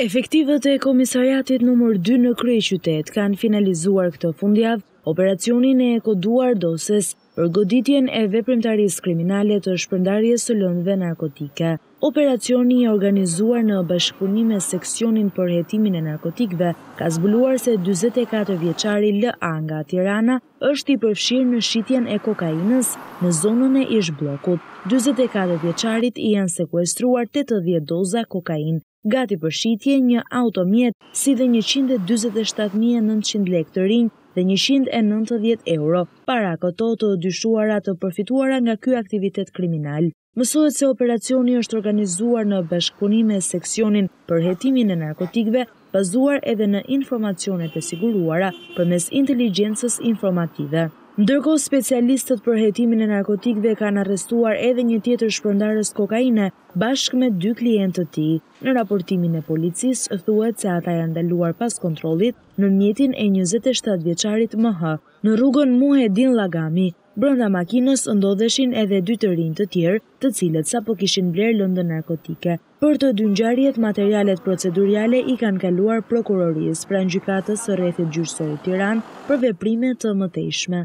Efektivët e Komisariatit numër dy në kryeqytet kanë finalizuar këtë fundjavë operacionin e koduar Doses për goditjen e veprimtarisë kriminale të shpërndarjes së lëndëve narkotike. Operacioni i organizuar në bashkëpunim me Seksionin për Hetimin e Narkotikëve ka zbuluar se dyzet e katër vjeçari LA nga Tirana është i përfshirë në shitjen e kokainës në zonën e Ish Bllokut. Dyzet e katër vjeçarit i janë sekuestruar tetëdhjetë doza kokainë, gati për shitje, një automjet, si dhe njëqind e dyzet e shtatë mijë e nëntëqind lekë të rinj dhe njëqind e nëntëdhjetë euro, para këto të dyshuara të përfituara nga ky aktivitet kriminal. Mësohet se operacioni është organizuar në bashkëpunim me Seksionin për Hetimin e Narkotikëve, bazuar edhe në informacionet e siguruara përmes inteligjencës informative. Ndërkohë, specialistët për hetimin e narkotikëve kanë arrestuar edhe një tjetër shpërndarës kokaine bashkë me dy klientë të tij. Në raportimin e policisë thuhet se ata janë ndaluar pas kontrollit në mjetin e njëzet e shtatë vjeçarit MH, në rrugën Muhedin Llagami, Brenda makinës ndodheshin edhe dy të rinj të tjerë, të cilët sapo kishin blerë lëndë narkotike. Për të dy ngjarjet, materialet proceduriale i kanë kaluar Prokurorisë pranë Gjykatës së Rrethit Gjyqësor Tiranë për veprime të mëtejshme.